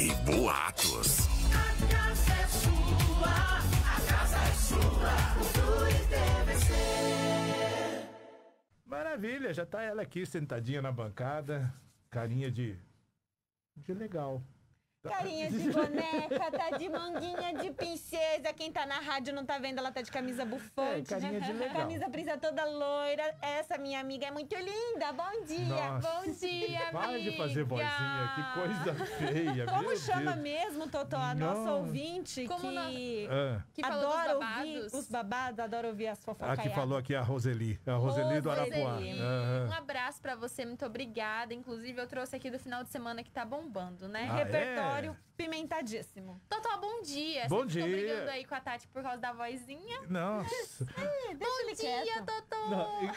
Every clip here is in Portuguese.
e boatos. A casa é sua, a casa é sua, TVC. Maravilha, já tá ela aqui sentadinha na bancada, carinha de. de legal. Carinha de boneca, tá de manguinha de princesa. Quem tá na rádio não tá vendo, ela tá de camisa bufante. É, carinha de legal. Camisa prisa toda loira. Essa minha amiga é muito linda. Bom dia. Nossa. Bom dia, Para de amiga. fazer vozinha, que coisa feia, Como meu chama Deus. mesmo, Totó, a nossa Não. ouvinte Como que Ah, Que adora ouvir os babados, adora ouvir as fofocas. a que falou aqui é a Roseli. A Roseli do Roseli. Arapuá. Um Aham. abraço pra você, muito obrigada. Inclusive, eu trouxe aqui do final de semana que tá bombando, né? Ah, Repertório é? Pimentadíssimo. Totó, bom dia. Bom Você ficou dia. brigando aí com a Tati por causa da vozinha. Nossa. Deixa ele Bom dia, quieto. Totó. Não, e-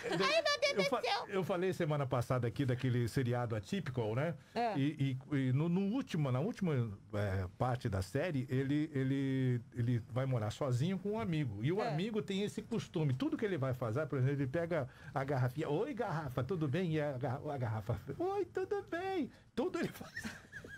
eu, fa- eu falei semana passada aqui daquele seriado atípico, né? É. E, e- e no, no último, na última é, parte da série, ele, ele, ele vai morar sozinho com um amigo. E o É. amigo tem esse costume. Tudo que ele vai fazer, por exemplo, ele pega a garrafinha. Oi, garrafa, tudo bem? E a, a garrafa. Oi, tudo bem? Tudo ele faz.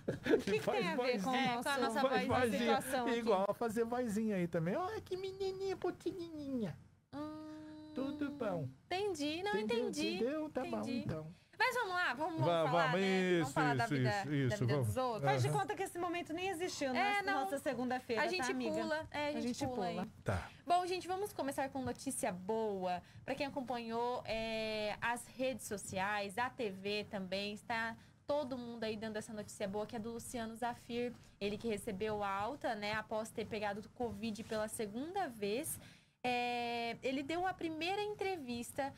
O que, que tem a ver com, É, com a nossa a voz, situação aqui? Igual a fazer vozinha aí também. Olha que menininha pequenininha. Hum, Tudo bom. Entendi, não Entendeu? entendi. Entendeu? Tá bom, Entendi. então. Mas vamos lá, vamos, vamos Va- falar, vamos, né? isso, vamos falar da isso, vida, isso, da isso, vida vamos. dos outros. Faz de Aham. conta que esse momento nem existiu É, na não. nossa segunda-feira, A gente tá, amiga? pula, é, a gente, pula, aí. Tá. Bom, gente, vamos começar com notícia boa. Para quem acompanhou é, as redes sociais, a TV também, está todo mundo aí dando essa notícia boa, que é do Luciano Zafir. Ele que recebeu alta, né, após ter pegado Covid pela segunda vez. É, ele deu a primeira entrevista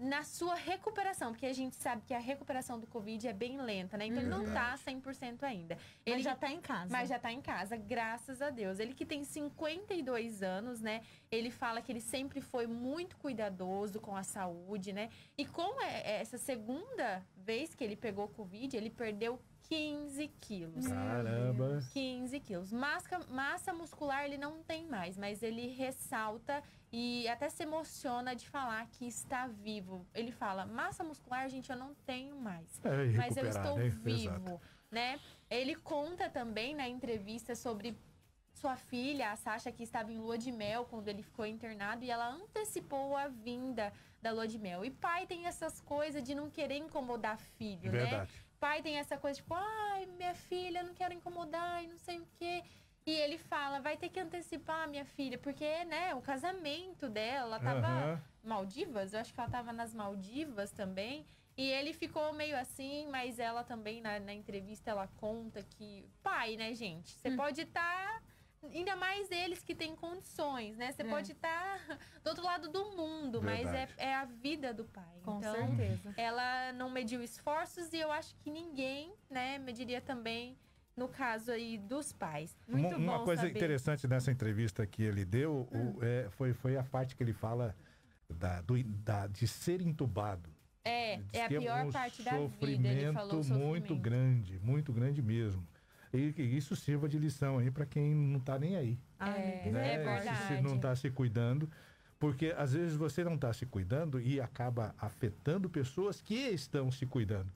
na sua recuperação, porque a gente sabe que a recuperação do Covid é bem lenta, né? Então ele não tá 100% ainda. Ele Ele já tá em casa. mas já tá em casa, graças a Deus. Ele que tem 52 anos, né? Ele fala que ele sempre foi muito cuidadoso com a saúde, né? E com é, essa segunda vez que ele pegou Covid, ele perdeu 15 quilos. Caramba. 15 quilos. Massa, massa muscular ele não tem mais, mas ele ressalta e até se emociona de falar que está vivo. Ele fala: massa muscular, gente, eu não tenho mais É, mas eu estou né? vivo, Exato. né? Ele conta também na entrevista sobre sua filha, a Sasha, que estava em lua de mel quando ele ficou internado e ela antecipou a vinda da lua de mel. E pai tem essas coisas de não querer incomodar filho, né? Verdade. Pai tem essa coisa tipo, ai, minha filha, eu não quero incomodar e não sei o quê. E ele fala, vai ter que antecipar, minha filha, porque, né, o casamento dela tava Aham. Maldivas, eu acho que ela tava nas Maldivas também. E ele ficou meio assim, mas ela também, na, na entrevista, ela conta que. Pai, né, gente? Você Hum. pode estar. Ainda mais eles que têm condições, né? Você É. pode estar do outro lado do mundo, mas é, Verdade. é a vida do pai. Com então, certeza. ela não mediu esforços e eu acho que ninguém, né, mediria também no caso aí dos pais. Muito uma, uma coisa saber. interessante nessa entrevista que ele deu o- é, foi, foi a parte que ele fala da, do- da- de ser entubado. É, Diz é a que pior um parte da vida, ele sofrimento falou muito sofrimento. grande, muito grande mesmo. E que isso sirva de lição aí para quem não tá nem aí. Ai, É, né? é verdade. Se não tá se cuidando. Porque às vezes você não tá se cuidando e acaba afetando pessoas que estão se cuidando.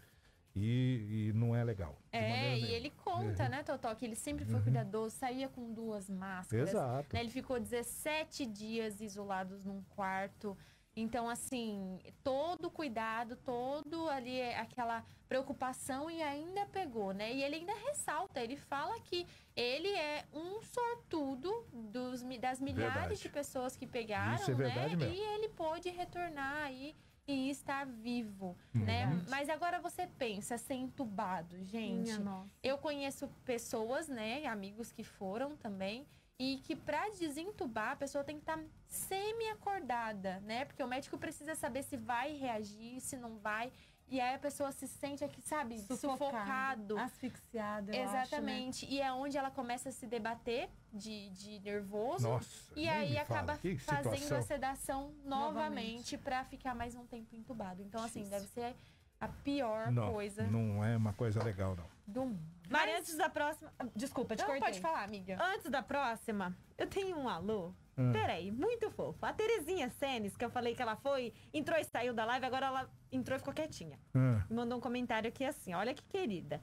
E, e não é legal. É, e nenhuma. ele conta, né, Totó, que ele sempre foi cuidadoso, saía com duas máscaras. Exato. né, Ele ficou 17 dias isolados num quarto. Então, assim, todo cuidado, todo ali é, aquela preocupação e ainda pegou, né? E ele ainda ressalta, ele fala que ele é um sortudo dos, das milhares Verdade. de pessoas que pegaram, Isso é né? mesmo. E ele pôde retornar aí e estar vivo, Uhum. né? Mas agora você pensa, ser entubado, gente. Minha nossa. Eu conheço pessoas, né, amigos que foram também, e que para desentubar a pessoa tem que estar semi-acordada, né? Porque o médico precisa saber se vai reagir, se não vai. E aí a pessoa se sente aqui, sabe, sufocado. Asfixiado, eu acho, né? Exatamente. E é onde ela começa a se debater de, de nervoso. Nossa. E aí acaba fazendo a sedação Novamente. novamente para ficar mais um tempo entubado. Então, assim, deve ser a pior Não, coisa não é uma coisa legal, não. do Mas- antes da próxima... ah, Desculpa, te Não, cortei. pode falar, amiga. Antes da próxima, eu tenho um alô. Hum. Peraí, muito fofo. A Terezinha Senes, que eu falei que ela foi, entrou e saiu da live, agora ela entrou e ficou quietinha. Me mandou um comentário aqui assim, olha que querida.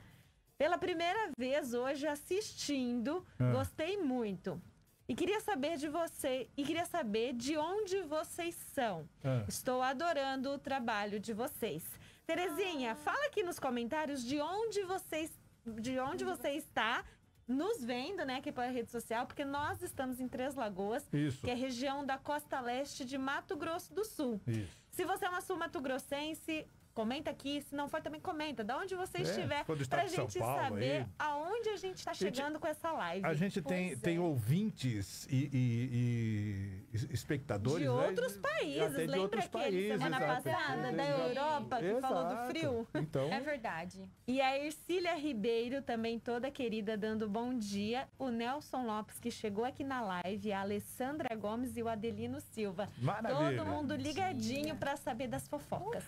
Pela primeira vez hoje assistindo, Ah. gostei muito. E queria saber de você, e queria saber de onde vocês são. Ah. Estou adorando o trabalho de vocês. Terezinha, fala aqui nos comentários de onde vocês, de onde você está nos vendo, né, aqui pela rede social, porque nós estamos em Três Lagoas, Isso. que é região da costa leste de Mato Grosso do Sul. Isso. Se você é uma sul-mato-grossense, comenta aqui. Se não for, também comenta. Da onde você É, estiver, de São gente Paulo saber aí. aonde a gente tá Gente, chegando com essa live. A gente tem, Pois tem é. ouvintes e, e- e espectadores. De né? outros países. Até de Lembra outros aquele países, semana exato. passada da Exato. Europa que falou do Exato. frio? Então, É verdade. E a Ercília Ribeiro, também toda querida, dando bom dia. O Nelson Lopes, que chegou aqui na live. A Alessandra Gomes e o Adelino Silva. maravilha. Todo mundo ligadinho pra saber das fofocas.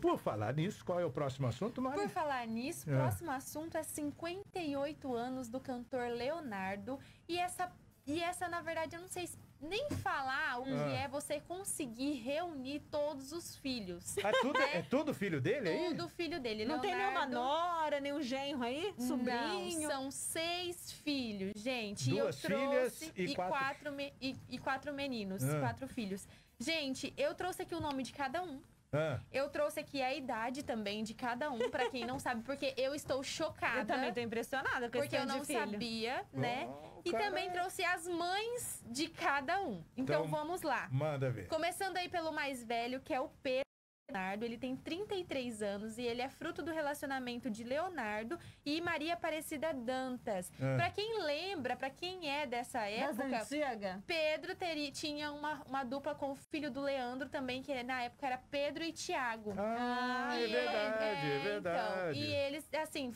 Por falar nisso, qual é o próximo assunto, Mari? Por falar nisso, o É. próximo assunto é 58 anos do cantor Leonardo. E essa, e essa na verdade, eu não sei se- nem falar o que Ah. é você conseguir reunir todos os filhos. É tudo, é tudo filho dele aí? Tudo filho dele. Não tem nenhuma Leonardo- nora, nenhum genro aí? Sobrinho? Não, são seis filhos, gente. E Duas eu trouxe filhas e quatro- me- e, e quatro meninos, Ah. quatro filhos. Gente, eu trouxe aqui o nome de cada um. Ah, Eu trouxe aqui a idade também de cada um, pra quem não sabe, porque eu estou chocada. Eu também tô impressionada com Porque eu não de filho. sabia, né? Oh, E também trouxe as mães de cada um. Então, Então, vamos lá. manda ver. Começando aí pelo mais velho, que é o Pedro Leonardo. Ele tem 33 anos e ele é fruto do relacionamento de Leonardo e Maria Aparecida Dantas. Ah. Pra quem lembra, pra quem é dessa época? Pedro teria, tinha uma, uma dupla com o filho do Leandro também, que na época era Pedro e Tiago. Ah, é E ele- verdade, é, então, verdade. e eles, assim,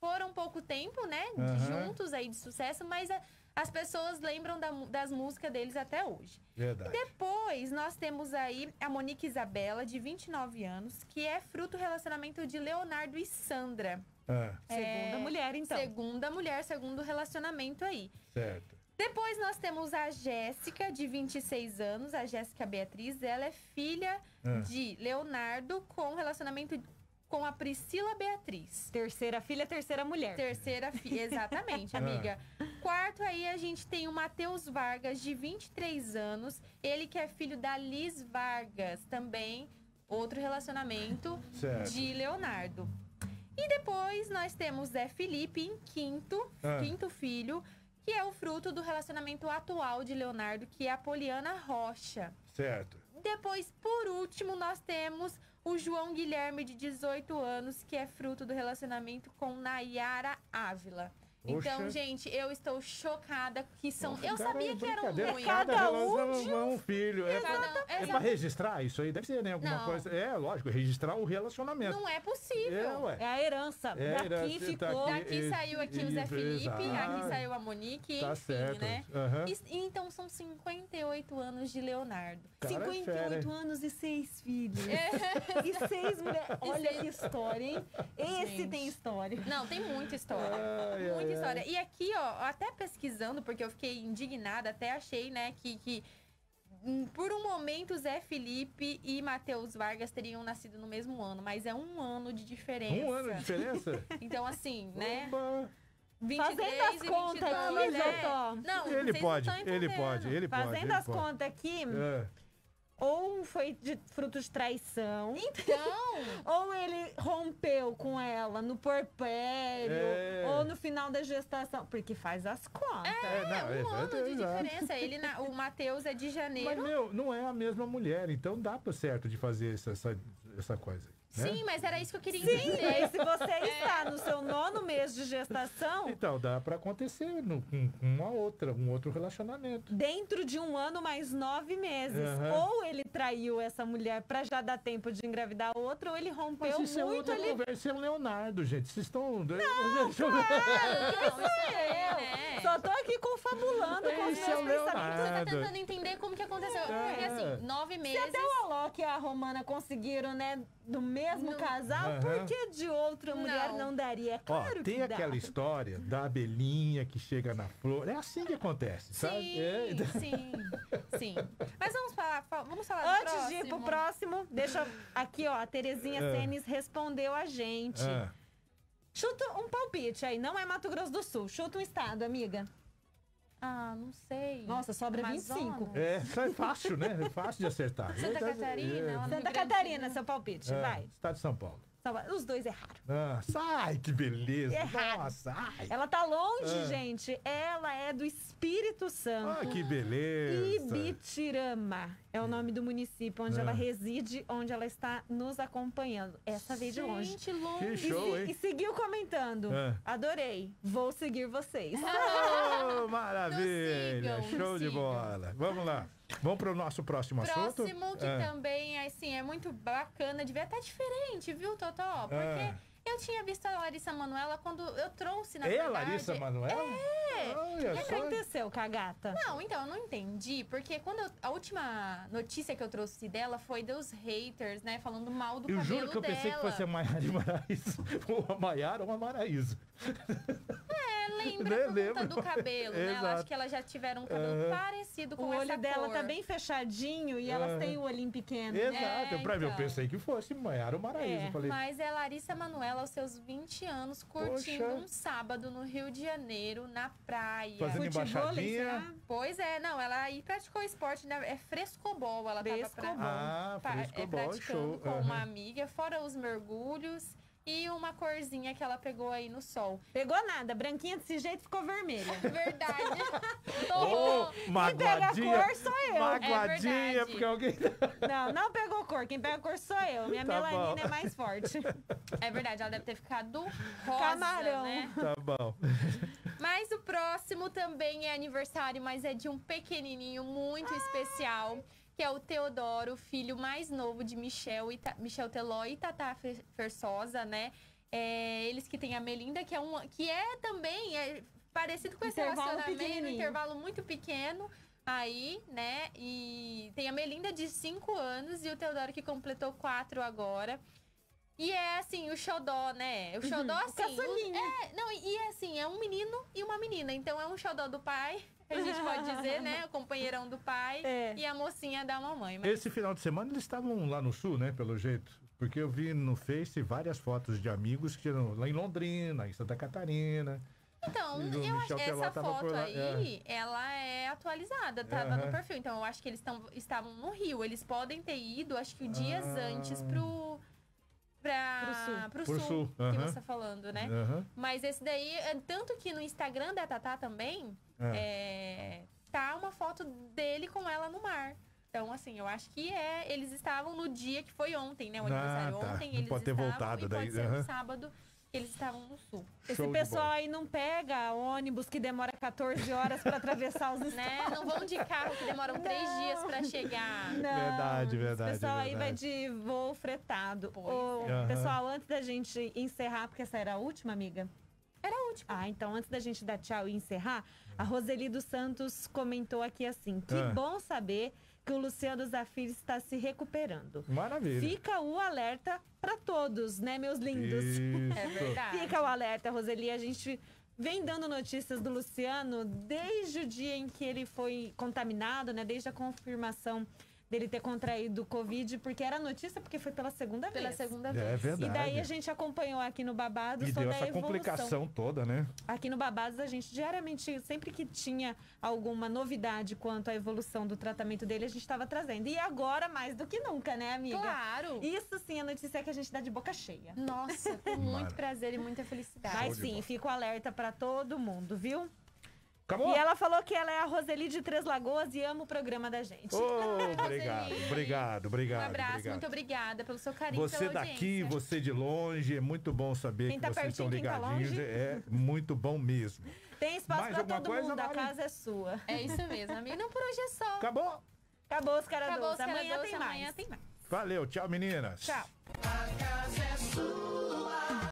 foram pouco tempo, né? Aham. Juntos aí de sucesso, mas a- as pessoas lembram da das músicas deles até hoje. Verdade. Depois, nós temos aí a Monique Isabela, de 29 anos, que é fruto do relacionamento de Leonardo e Sandra. Ah, Segunda É, mulher, então. Segunda mulher, segundo relacionamento aí. certo. Depois nós temos a Jéssica, de 26 anos, a Jéssica Beatriz. Ela é filha Ah. de Leonardo com relacionamento com a Priscila Beatriz. Terceira filha, terceira mulher. Terceira filha, exatamente, Ah. amiga. Quarto aí a gente tem o Matheus Vargas, de 23 anos. Ele que é filho da Liz Vargas, também outro relacionamento Certo. de Leonardo. E depois nós temos Zé Felipe em quinto, Ah. quinto filho, que é o fruto do relacionamento atual de Leonardo, que é a Poliana Rocha. Certo. Depois, por último, nós temos o João Guilherme, de 18 anos, que é fruto do relacionamento com Nayara Ávila. Então, gente, eu estou chocada que são. Nossa, eu cara, sabia é que eram muitos. Cada, Cada um relação de é um filho. É, Cada um- pra, é pra registrar isso aí? Deve ser, né? Alguma Não. coisa. É, lógico, registrar o relacionamento. Não é possível. É. É a herança. É Daqui herança, ficou. tá Daqui E- saiu aqui o Zé e- Felipe, exato. aqui saiu a Monique, Tá enfim, certo. né? Aham. E- então são 58 anos de Leonardo. Cara, é 58 fera, hein? anos e seis filhos. E seis mulheres. Olha seis- que história, hein? Esse Gente. tem história. Não, tem muita história. Ai, ai, muita ai. história. E aqui, ó, até pesquisando, porque eu fiquei indignada, até achei, né, que, que por um momento Zé Felipe e Matheus Vargas teriam nascido no mesmo ano, mas é um ano de diferença. Um ano de diferença? Então, assim, né? Oba. 23 Fazendo as e contas 22, aqui, né? Não, Ele vocês não pode, ele pode, ele pode. Fazendo ele as contas aqui, É. ou foi de fruto de traição, Então, ou ele rompeu com ela no porpério, É. ou no final da gestação. Porque faz as contas. É, não, um é, ano é, de diferença. Ele, na- o Matheus é de Mas, janeiro. meu, não é a mesma mulher, então dá certo de fazer essa, essa, essa coisa. Né? Sim, mas era isso que eu queria Sim, entender. aí se você está no seu nono mês de gestação, Então, dá pra acontecer no, com com uma outra, um outro relacionamento. dentro de um ano mais nove meses. Aham. Ou ele traiu essa mulher pra já dar tempo de engravidar outra, ou ele Mas rompeu isso é muito outra ali. conversa, é o Leonardo, gente. Vocês estão... Não, Não, isso é, né? Só tô aqui confabulando com os é meus o pensamentos. Você tá tentando entender como que aconteceu. Porque É. assim, nove Se meses. até o Alok e a Romana conseguiram, né, do mesmo Não. casal, Aham. por que de outra mulher Não. não daria? É Ó, claro tem que dá. aquela história da abelhinha que chega na flor. É assim que acontece, sabe? Sim, É. sim, sim. Mas vamos falar, fa- vamos falar do Antes de ir pro próximo, deixa aqui, ó, a Terezinha É. Senes respondeu a gente. Ah, Chuta um palpite aí, não é Mato Grosso do Sul. Chuta um estado, amiga. Ah, não sei. Nossa, sobra Amazonas? 25. É, é fácil, né? É fácil de acertar. Santa Catarina, É, Santa Catarina, do- seu palpite, é, vai. Estado de São Paulo. Vai. Os dois erraram. Ah, sai, que beleza. Errado. Nossa, ai. Ela tá longe, Ah. gente. Ela é do Espírito Santo. Ah, que beleza. Ibitirama é o nome do município onde Ah. ela reside, onde ela está nos acompanhando. Essa veio de longe. Gente, longe. Que E, show, hein? e seguiu comentando. Ah. Adorei. Vou seguir vocês. Oh, maravilha. Sigam, Show de bola. Vamos lá. Vamos para o nosso próximo assunto? Próximo, que Ah. também, assim, é muito bacana, devia estar diferente, viu, Totó? Porque Ah. eu tinha visto a Larissa Manoela quando eu trouxe, na É a verdade... Larissa Manoela? É. Olha O que aconteceu com a gata? Não, então, eu não entendi, porque quando eu- a última notícia que eu trouxe dela foi dos haters, né, falando mal do Eu cabelo juro que eu pensei que dela. fosse a Maiara e Maraíza. Ou a Maiara ou a Maraíza. É, lembra Né, por do cabelo, né? Eu acho que elas já tiveram um cabelo Aham. parecido com O essa olho dela cor. tá bem fechadinho e elas têm o olhinho pequeno. Exato. É, pra mim, eu então. pensei que fosse Maiara ou Maraíza. É, Falei, Mas é Larissa Manoela aos seus 20 anos, curtindo Poxa. um sábado no Rio de Janeiro, na praia. Fazendo Futebol, embaixadinha. Pois é, não, ela aí praticou esporte, né? É frescobol, ela tava Frescobol. pra, Ah, é, frescobol, praticando show. com Aham. uma amiga, fora os mergulhos e uma corzinha que ela pegou aí no sol. Pegou nada, branquinha desse jeito ficou vermelha. Verdade. Tô- Ô, Quem pega a magoadinha. cor sou eu. Magoadinha, É verdade. porque alguém. Não, não pegou cor. Quem pega cor sou eu. Minha Tá melanina bom. é mais forte. É verdade, ela deve ter ficado rosa, Camarão. né? Tá bom. Mas o próximo também é aniversário, mas é de um pequenininho muito especial, que é o Teodoro, filho mais novo de Michel, e Ta- Michel Teló e Tata Fe- Fersosa, né? É, eles que têm a Melinda, que é, um, que é também é parecido com esse Intervalo relacionamento, um intervalo muito pequeno aí, né? E tem a Melinda de 5 anos e o Teodoro que completou 4 agora. E é assim, o xodó, né? O xodó, o assim. caçulinha. é, não, e é assim, é um menino e uma menina. Então é um xodó do pai, a gente pode dizer, né? O companheirão do pai É. e a mocinha da mamãe. Mas Esse final de semana eles estavam lá no sul, né? Pelo jeito. Porque eu vi no Face várias fotos de amigos que eram lá em Londrina, em Santa Catarina. Então, eu acho essa foto lá, aí, ela é atualizada, tava Aham. no perfil. Então, eu acho que eles tão, estavam no Rio. Eles podem ter ido, acho que dias Ah. antes pro. Pra, Pro sul. pro Pro sul, sul, que você tá falando, né? Mas esse daí, é, tanto que no Instagram da Tatá também, Ah. é, tá uma foto dele com ela no mar. Então, assim, eu acho que é. Eles estavam no dia que foi ontem, né? O Ah, aniversário tá. ontem. Não Eles pode ter estavam, voltado e daí, Pode ser sábado eles estavam no sul. Esse Show de pessoal aí não pega ônibus que demora 14 horas pra atravessar os estados. Né? Não vão de carro que demoram três dias pra chegar. Não, Verdade, verdade, Esse pessoal aí vai verdade. de voo fretado. Pois Ô, é. Aham. Pessoal, antes da gente encerrar, porque essa era a última, amiga? Era a última. Ah, então antes da gente dar tchau e encerrar, a Roseli dos Santos comentou aqui assim: que Ah. bom saber que o Luciano Zafir está se recuperando. Maravilha. Fica o alerta para todos, né, meus lindos? Isso. É verdade. Fica o alerta, Roseli. A gente vem dando notícias do Luciano desde o dia em que ele foi contaminado, né? Desde a confirmação dele ter contraído o Covid, porque era notícia porque foi pela segunda Pela vez. segunda É vez. verdade. E daí a gente acompanhou aqui no Babado E sobre deu a essa evolução. complicação toda, né? Aqui no Babados, a gente diariamente, sempre que tinha alguma novidade quanto à evolução do tratamento dele, a gente estava trazendo. E agora, mais do que nunca, né, amiga? Claro. Isso sim é notícia que a gente dá de boca cheia. Nossa, com muito prazer e muita felicidade. Mas sim, bola. fica o alerta pra todo mundo, viu? Acabou? E ela falou que ela é a Roseli de Três Lagoas e ama o programa da gente. Ô, obrigado, obrigado, obrigado. Um abraço, obrigado. muito obrigada pelo seu carinho Você pela daqui, audiência. você de longe, é muito bom saber Quem que tá vocês estão pertinho, tá ligadinhos. longe. é muito bom mesmo. Tem espaço Mais pra alguma todo coisa, mundo, a casa é sua. É isso mesmo, amiga. Não, por hoje é só. Acabou? Acabou os caras Acabou os doces. Amanhã Doce, tem mais. amanhã tem mais. Valeu, tchau meninas. Tchau. A casa é sua.